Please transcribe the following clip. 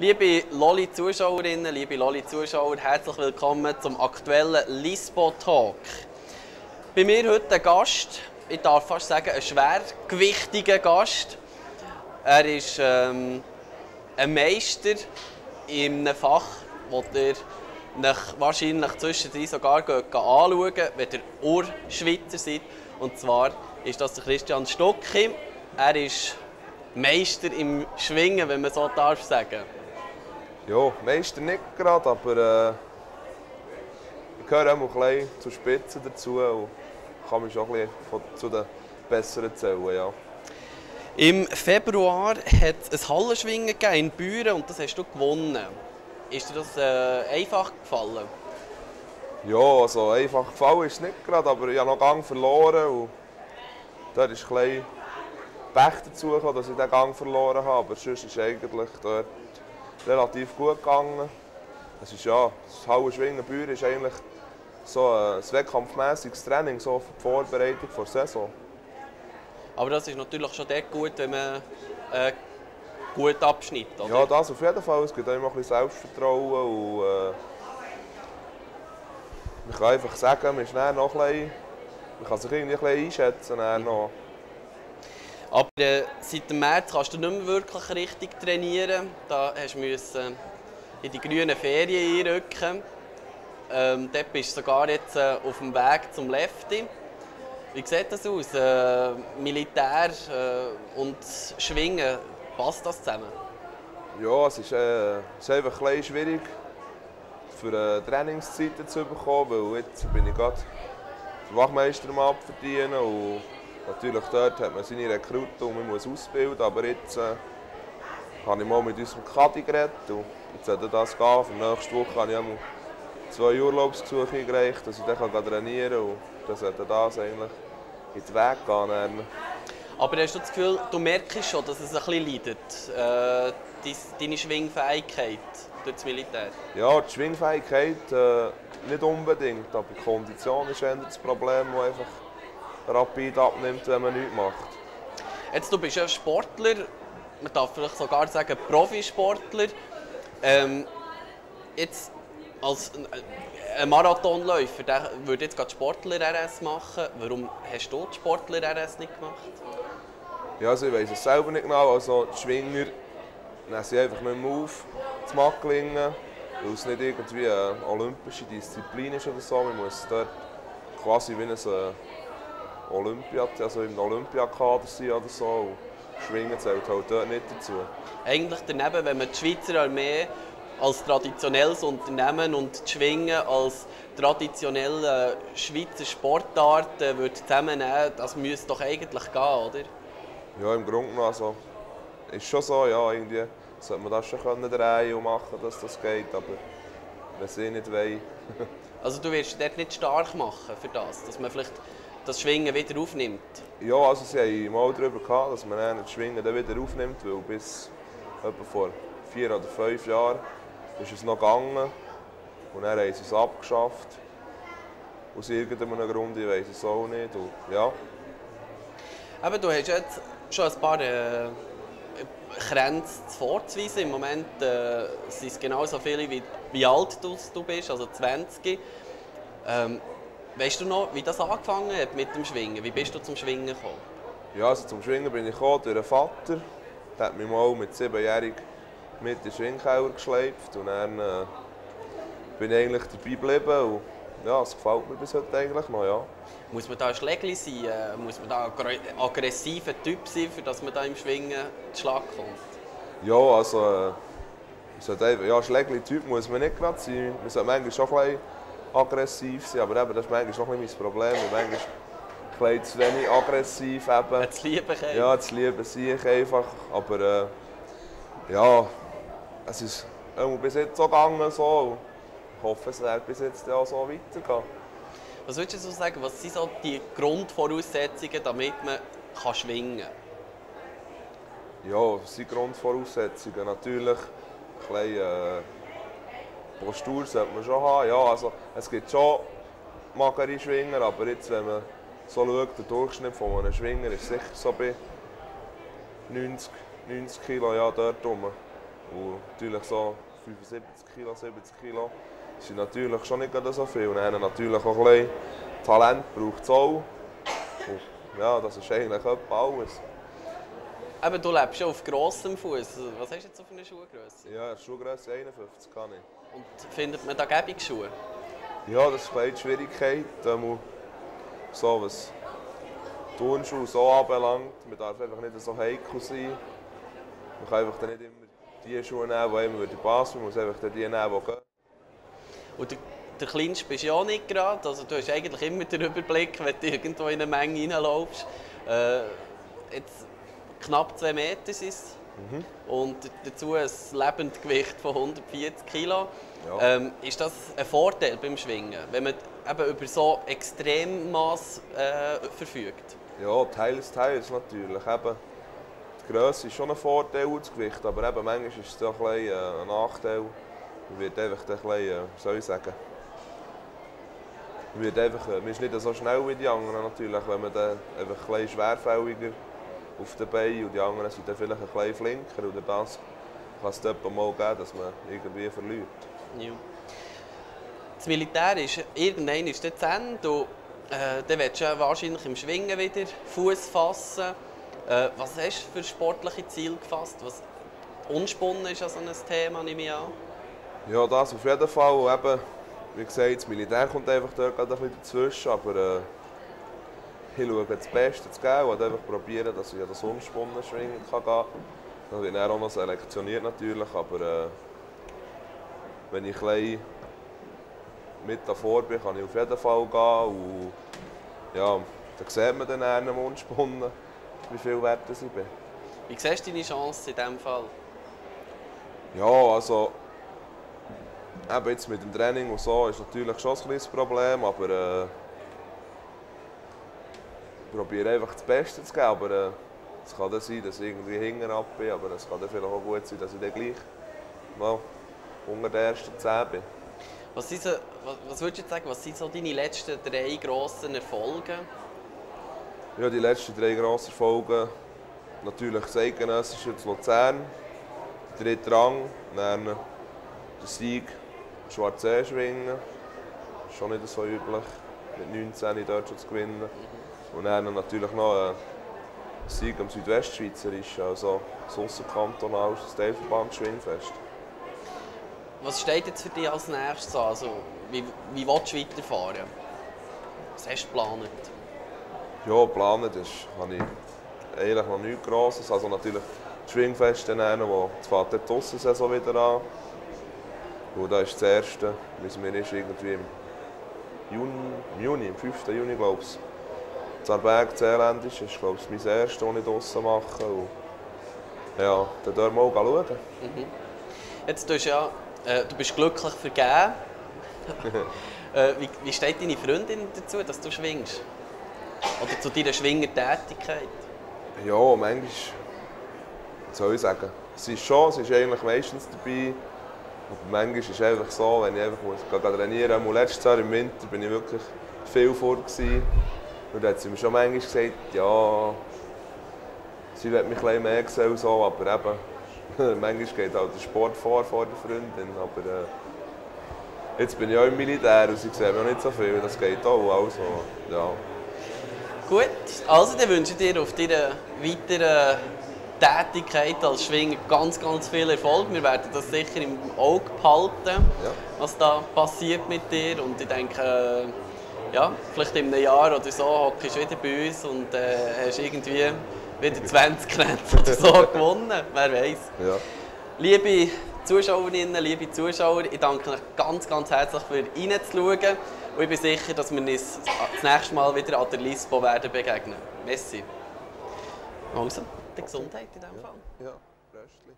Liebe Lolli-Zuschauerinnen, liebe Lolli-Zuschauer, herzlich willkommen zum aktuellen Lispo-Talk. Bei mir heute ein Gast, ich darf fast sagen, ein schwergewichtiger Gast. Er ist ähm, ein Meister in einem Fach, das ihr nach wahrscheinlich zwischendrin sogar anschauen wenn ihr Urschweizer seid. Und zwar ist das Christian Stocki. Er ist Meister im Schwingen, wenn man so darf sagen ja, Meister nicht gerade, aber äh, ich gehöre auch ein zur Spitze dazu und kann mich schon ein bisschen zu den Besseren zählen. Ja. Im Februar hat es ein Hallenschwingen in Büren und das hast du gewonnen. Ist dir das äh, einfach gefallen? Ja, also einfach gefallen ist es nicht gerade, aber ich habe noch Gang verloren und dort ist ein bisschen Pech dazu gekommen, dass ich den Gang verloren habe, aber sonst ist eigentlich dort relativ gut gegangen. Es ist ja, das Hallenschwingen Bühr ist eigentlich so ein wettkampfmäßiges Training so für die Vorbereitung der Saison. Aber das ist natürlich schon dort gut, wenn man äh, gut abschneidet, oder? Ja, das auf jeden Fall. Es gibt auch immer ein bisschen Selbstvertrauen und äh, man kann einfach sagen, man ist noch ein bisschen, man kann sich irgendwie ein bisschen einschätzen. Noch. Aber äh, seit dem März kannst du nicht mehr wirklich richtig trainieren. Da du müssen in die grünen Ferien einrücken. Ähm, dort bist du sogar jetzt äh, auf dem Weg zum Lefty. Wie sieht das aus? Äh, Militär äh, und Schwingen, passt das zusammen? Ja, es ist, äh, es ist einfach ein schwierig für äh, Trainingszeiten zu bekommen, weil jetzt bin ich gerade Wachmeister am Abverdienen und Natürlich dort hat man seine Rekruten und man muss ausbilden, aber jetzt äh, habe ich mal mit unserem Kadi geredet und jetzt sollte das gehen. Für nächste Woche habe ich zwei Urlaubsgesuche eingereicht, dass ich dann trainieren kann und dann sollte das eigentlich in den Weg gehen. Aber hast du das Gefühl, du merkst schon, dass es ein bisschen leidet, äh, deine Schwingfähigkeit durch das Militär? Ja, die Schwingfähigkeit äh, nicht unbedingt, aber die Kondition ist das Problem, das einfach rapid abnimmt, wenn man nichts macht. Jetzt, du bist ja Sportler, man darf vielleicht sogar sagen Profisportler. Ähm, jetzt als ein Marathonläufer, der würde jetzt gerade Sportler-RS machen. Warum hast du die Sportler-RS nicht gemacht? Ja, also ich weiß es selber nicht genau. Also die Schwinger nehmen sie einfach nicht mehr auf, zu Macklingen, weil es nicht irgendwie eine olympische Disziplin ist oder so. Man muss dort quasi wie ein Olympia, also im Olympiakader sein oder so. Schwingen zählt halt dort nicht dazu. Eigentlich daneben, wenn man die Schweizer Armee als traditionelles Unternehmen und die Schwingen als traditionelle Schweizer Sportart äh, würde zusammennehmen, das müsste doch eigentlich gehen, oder? Ja, im Grunde genommen also, ist schon so, ja, irgendwie sollte man das schon können drehen und machen, dass das geht, aber wenn sie nicht wollen. also du wirst dort nicht stark machen für das, dass man vielleicht das Schwingen wieder aufnimmt? Ja, also sie haben mal darüber gehabt, dass man das Schwingen dann wieder aufnimmt, weil bis etwa vor vier oder fünf Jahren ist es noch gegangen und dann haben sie es abgeschafft. Aus irgendeinem Grund, ich weiß es auch nicht. Und, ja. Aber du hast jetzt schon ein paar äh, Grenzen vorzuweisen. Im Moment äh, sind es genauso viele, wie, wie alt du, du bist, also 20. Ähm, Weißt du noch, wie das angefangen hat mit dem Schwingen? Wie bist du zum Schwingen gekommen? Ja, also zum Schwingen bin ich gekommen durch einen Vater. Der hat mich mal mit siebenjährig mit in den Schwingkeller geschleift und dann äh, bin ich eigentlich dabei geblieben und ja, es gefällt mir bis heute eigentlich noch, ja. Muss man da ein Schlägli sein? Äh, muss man da ein aggressiver Typ sein, für dass man da im Schwingen zu Schlag kommt? Ja, also äh, ja, Schlägli-Typ muss man nicht gerade sein. Man sollte manchmal schon ein aggressiv sein. Aber eben, das ist manchmal noch ein mein Problem. Manchmal ein zu wenig aggressiv. Eben. Das Ja, das liebe ich einfach. Aber äh, ja, es ist bis jetzt so gegangen. So. Ich hoffe, es wird bis jetzt auch so weitergehen. Was würdest du so sagen, was sind so die Grundvoraussetzungen, damit man kann schwingen kann? Ja, das sind Grundvoraussetzungen. Natürlich ein bisschen, äh, Postur sollte man schon haben. Ja, also, es gibt schon magere Schwinger, aber jetzt, wenn man so schaut, der Durchschnitt von einem Schwinger ist sicher so bei 90, 90 Kilo, ja, dort rum. Und natürlich so 75 Kilo, 70 Kilo sind natürlich schon nicht so viel. Und dann natürlich auch ein bisschen Talent braucht es auch. Und ja, das ist eigentlich etwa alles. Eben, du lebst ja auf grossem Fuß. Was hast du jetzt für eine Schuhgröße? Ja, Schuhgröße 51 kann ich. Und findet man da gäbig Schuhe? Ja, das ist ein bisschen die Schwierigkeit. Muss so was Turnschuhe so anbelangt. Man darf einfach nicht so heikel sein. Man kann einfach dann nicht immer die Schuhe nehmen, die einem passen. Man muss einfach die nehmen, die gehen. Und der, der Kleinste bist du ja nicht gerade. Also du hast eigentlich immer den Überblick, wenn du irgendwo in eine Menge reinlaufst. Äh, jetzt knapp 2 Meter sind es. Mhm. Und dazu ein Lebendgewicht von 140 Kilo. Ja. Ähm, ist das ein Vorteil beim Schwingen, wenn man eben über so Extremmaß äh, verfügt? Ja, teils, teils natürlich. Eben, die Größe ist schon ein Vorteil, das Gewicht, aber eben, manchmal ist es doch ein, bisschen, äh, ein Nachteil. Man wird einfach ein bisschen, äh, soll ich sagen, man, wird einfach, äh, man ist nicht so schnell wie die anderen natürlich, wenn man dann einfach ein bisschen schwerfälliger auf den Beinen und die anderen sind dann vielleicht ein bisschen flinker oder das kann es dort mal geben, dass man irgendwie verliert. Ja. Das Militär ist irgendwann ist zu Ende. Du, äh, dann willst du wahrscheinlich im Schwingen wieder Fuß fassen. Äh, was hast du für sportliche Ziele gefasst? Was, Unspunnen ist ja so ein Thema, nehme ich an. Ja, das auf jeden Fall. Und eben, wie gesagt, das Militär kommt einfach dort ein bisschen dazwischen, aber äh, ich schaue das Beste zu geben und einfach probieren, dass ich an das Unspunnen schwingen kann gehen. Dann wird dann auch noch selektioniert natürlich, aber äh, wenn ich ein mit davor bin, kann ich auf jeden Fall gehen und ja, dann sieht man dann am Unspunnen, wie viel wert ich bin. Wie siehst du deine Chance in diesem Fall? Ja, also eben jetzt mit dem Training und so ist natürlich schon ein kleines Problem, aber äh, ich probiere einfach das Beste zu geben. Aber äh, es kann dann sein, dass ich irgendwie hinten ab bin, aber es kann dann vielleicht auch gut sein, dass ich dann gleich mal unter den ersten 10 bin. Was, sind so, was, was würdest du sagen, was sind so deine letzten drei grossen Erfolge? Ja, die letzten drei grossen Folgen natürlich das Eidgenössische zu Luzern, der dritte Rang, dann der Sieg Schwarze schwingen, schon nicht so üblich, mit 19 dort schon zu gewinnen. Und dann natürlich noch ein Sieg am Südwestschweizerischen, also das Ausserkantonal, das Teilverband Schwingfest. Was steht jetzt für dich als nächstes an? Also, wie, wie willst du weiterfahren? Was hast du geplant? Ja, geplant ist, habe ich eigentlich noch nichts Grosses. Also natürlich das Schwingfest, dann, wo es fährt die Aussensaison wieder an. Und da ist das erste, wie es mir ist, irgendwie im Juni, im Juni, am 5. Juni, glaube ich. Das Arberg Zeeländisch ist, glaube ich, mein erstes, das ich draussen mache. Und ja, dann dürfen wir auch schauen. Jetzt tust du, ja, äh, du bist glücklich vergeben. äh, wie, wie steht deine Freundin dazu, dass du schwingst? Oder zu deiner Schwingertätigkeit? Ja, manchmal, was soll ich sagen, sie ist schon, sie ist eigentlich meistens dabei. Aber manchmal ist es einfach so, wenn ich einfach muss, trainieren muss. Letztes Jahr im Winter bin ich wirklich viel vor. Gewesen. Und dann hat sie mir schon manchmal gesagt, ja, sie wird mich ein bisschen mehr sehen, so, aber eben, manchmal geht auch der Sport vor, vor der Freundin. Aber äh, jetzt bin ich auch im Militär und sie sehen noch nicht so viel, das geht auch. Also, ja. Gut, also dann wünsche ich dir auf deiner weiteren Tätigkeit als Schwinger ganz, ganz viel Erfolg. Wir werden das sicher im Auge behalten, Ja. was da passiert mit dir. Und ich denke, äh, ja, vielleicht in einem Jahr oder so hockst du wieder bei uns und äh, hast irgendwie wieder 20 Rennen oder so gewonnen. Wer weiß. Ja. Liebe Zuschauerinnen, liebe Zuschauer, ich danke euch ganz, ganz herzlich für reinzuschauen. Und ich bin sicher, dass wir uns das nächste Mal wieder an der Lisbo werden begegnen. Merci. Also, die Gesundheit in diesem Fall. Ja, Röstli.